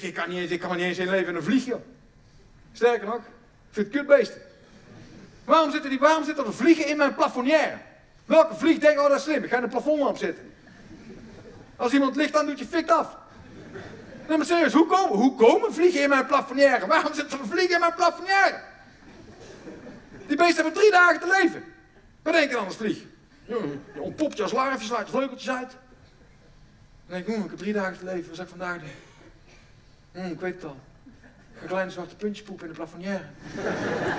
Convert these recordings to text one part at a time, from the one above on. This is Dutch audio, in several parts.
Ik, kan niet eens, ik kan niet eens in leven in een vlieg, joh. Sterker nog, ik vind het kutbeest. Waarom zitten, die, waarom zitten er vliegen in mijn plafonnière? Welke vlieg denkt, oh dat is slim, ik ga in de plafondlamp zitten. Als iemand licht aan doet, je fikt af. Nee, maar serieus, hoe komen, hoe komen vliegen in mijn plafonnière? Waarom zitten er vliegen in mijn plafonnière? Die beesten hebben drie dagen te leven. Wat denk je dan als vlieg? Je ontpopt je als larf, je slaat je vleugeltjes uit. Dan denk ik, ik heb drie dagen te leven, wat zal ik vandaag? Hm, ik weet het al. Ga kleine zwarte puntjes poepen in de plafonnière.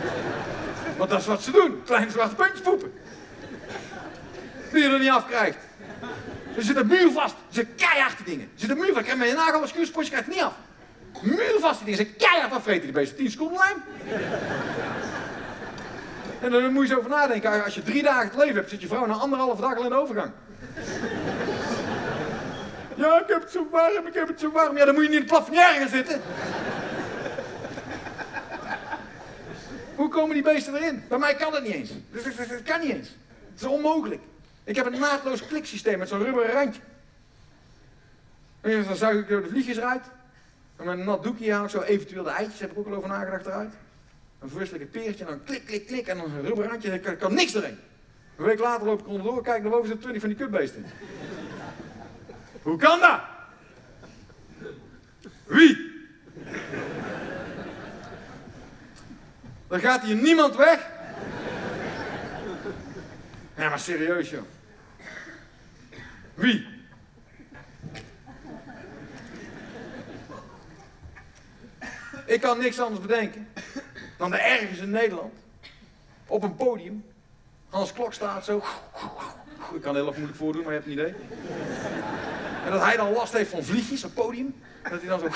Want dat is wat ze doen, kleine zwarte puntjes poepen. Die je er niet afkrijgt. Er zit een muur vast. Zitten keihard die dingen. Er zit een muur vast. Ik heb mijn nagel als kuurspotje krijgt het niet af. Muur vast die dingen. Ze keihard afvreten die beesten. 10 seconden lijm. En dan moet je zo over nadenken. Als je drie dagen te leven hebt, zit je vrouw na anderhalve dag al in de overgang. Ja, ik heb het zo warm, ik heb het zo warm. Ja, dan moet je niet in de plafonnière gaan zitten. Hoe komen die beesten erin? Bij mij kan het niet eens. Dat, kan niet eens. Het is onmogelijk. Ik heb een naadloos kliksysteem met zo'n rubberen randje. En dan zuig ik de vliegjes eruit. En met een nat doekje haal ik zo eventueel de eitjes, heb ik ook al over nagedacht eruit. Een verwisselijk peertje en dan klik, klik, klik en dan een rubberen randje en kan, kan niks erin. Een week later loop ik onderdoor, kijk naar boven zitten 20 van die kutbeesten. Hoe kan dat? Wie? Dan gaat hier niemand weg. Ja, maar serieus joh. Wie? Ik kan niks anders bedenken dan er ergens in Nederland op een podium Hans Klok staat zo. Ik kan heel erg moeilijk voordoen, maar je hebt een idee. En dat hij dan last heeft van vliegjes op podium. Dat hij dan zo